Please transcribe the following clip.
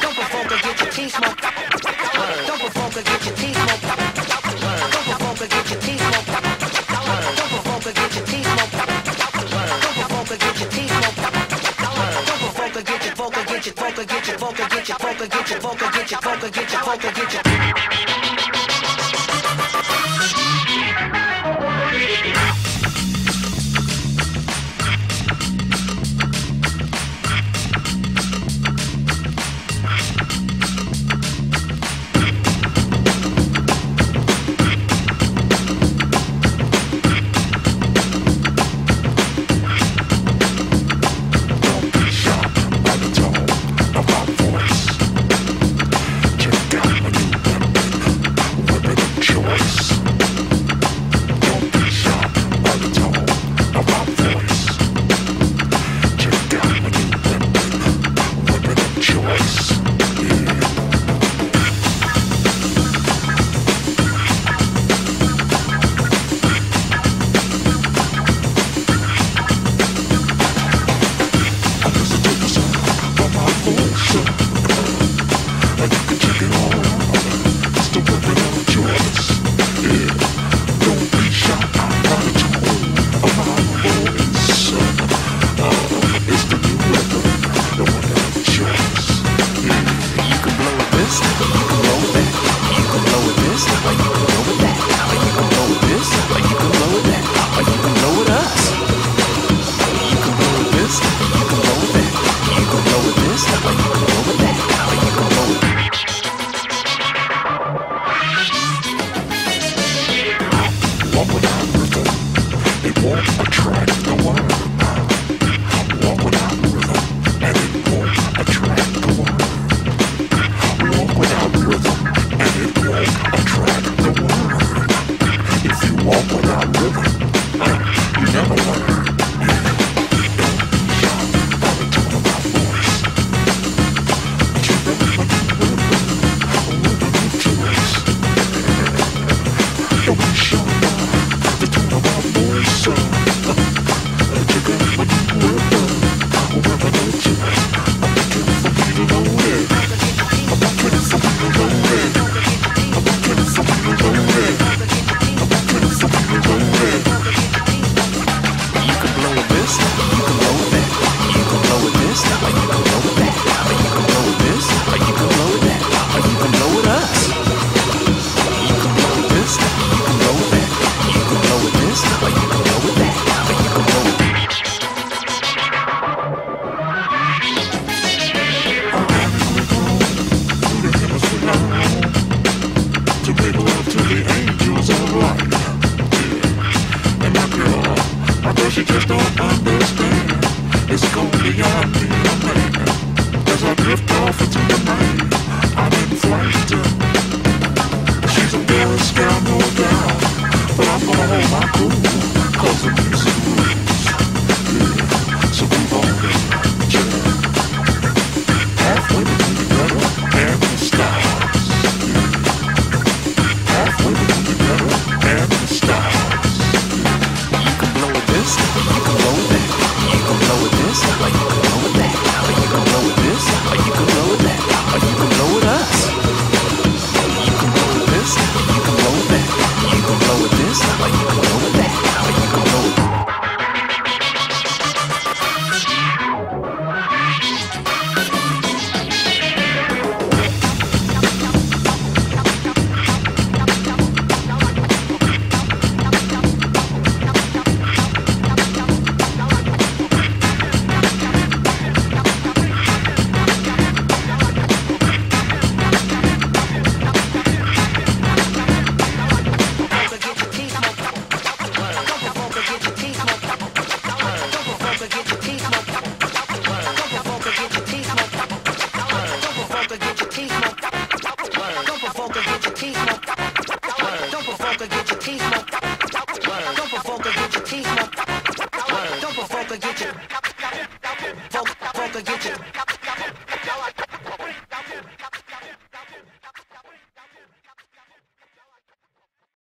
Don't provoke or get your teeth smoked. Don't provoke or get your your poker, get your poker, get your poker, get your poker, get your public, it won't attract the light. just don't understand. It's going beyond me, man. As I drift off into the night, I'm in flight. She's a bad sky, no doubt. But I'm gonna hold my cool, cause the music